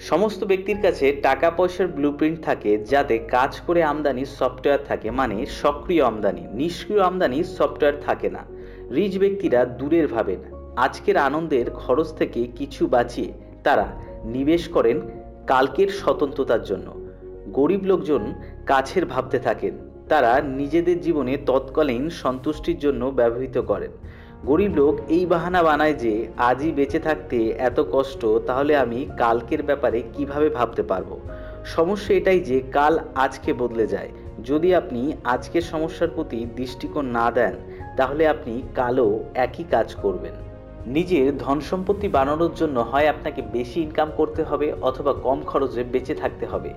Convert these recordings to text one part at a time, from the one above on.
সমস্ত ব্যক্তির কাছে টাকা পয়সার ব্লুপ্রিন্ট থাকে যাতে কাজ করে আমদানি সফটওয়্যার থাকে মানে সক্রিয় আমদানি, নিষ্ক্রিয় আমদানি সফটওয়্যার থাকে না। রিচ ব্যক্তিরা দূরের ভাবেন আজকের আনন্দের খরচ থেকে কিছু বাঁচিয়ে তারা নিবেশ করেন কালকের স্বতন্ত্রতার জন্য। গরিব লোকজন কাছের ভাবতে থাকেন। তারা নিজেদের জীবনে তৎকালীন সন্তুষ্টির জন্য ব্যবহৃত করেন। গরিব লোক এই বাহানা বানায় যে আজই বেঁচে থাকতে এত কষ্ট, তাহলে আমি কালকের ব্যাপারে কীভাবে ভাবতে পারব? সমস্যা এটাই যে কাল আজকে বদলে যায়। যদি আপনি আজকের সমস্যার প্রতি দৃষ্টিকোণ না দেন, তাহলে আপনি কালও একই কাজ করবেন। নিজের ধন সম্পত্তি বানানোর জন্য হয় আপনাকে বেশি ইনকাম করতে হবে অথবা কম খরচে বেঁচে থাকতে হবে।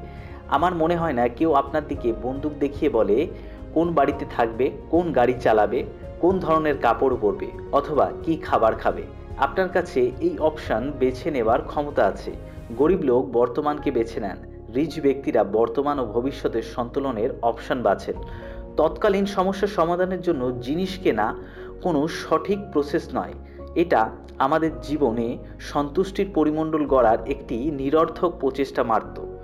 আমার মনে হয় না কেউ আপনার দিকে বন্দুক দেখিয়ে বলে, কোন বাড়িতে থাকবে, কোন গাড়ি চালাবে কোন ধরনের কাপড় পরবে অথবা কি খাবার খাবে? আপনার কাছে এই অপশান বেছে নেবার ক্ষমতা আছে। গরিব লোক বর্তমানকে বেছে নেন। রিচ ব্যক্তিরা বর্তমান ও ভবিষ্যতের সন্তুলনের অপশান বাছেন। তৎকালীন সমস্যার সমাধানের জন্য জিনিস কেনা কোনো সঠিক প্রসেস নয়। এটা আমাদের জীবনে সন্তুষ্টির পরিমণ্ডল গড়ার একটি নিরর্থক প্রচেষ্টা মাত্র।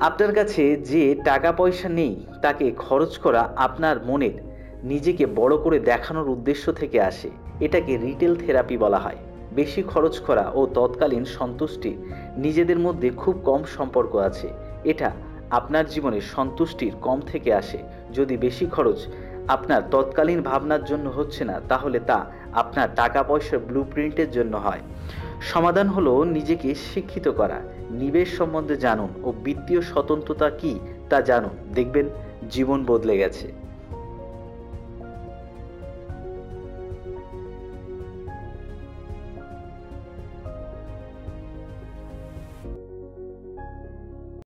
আপনার কাছে যে টাকা পয়সা নেই, তাকে খরচ করা আপনার মনের নিজেকে বড় করে দেখানোর উদ্দেশ্য থেকে আসে। এটাকে রিটেল থেরাপি বলা হয়। বেশি খরচ করা ও তৎকালীন সন্তুষ্টি নিজেদের মধ্যে খুব কম সম্পর্ক আছে। এটা আপনার জীবনে সন্তুষ্টির কম থেকে আসে। যদি বেশি খরচ আপনার তৎকালীন ভাবনার জন্য হচ্ছে না, তাহলে তা আপনার টাকা পয়সার ব্লু প্রিন্টের জন্য হয়। সমাধান হলো নিজেকে শিক্ষিত করা। নিবেশ সম্বন্ধে জানুন ও বিত্তীয় স্বতন্ত্রতা কি তা জানুন। দেখবেন জীবন বদলে গেছে।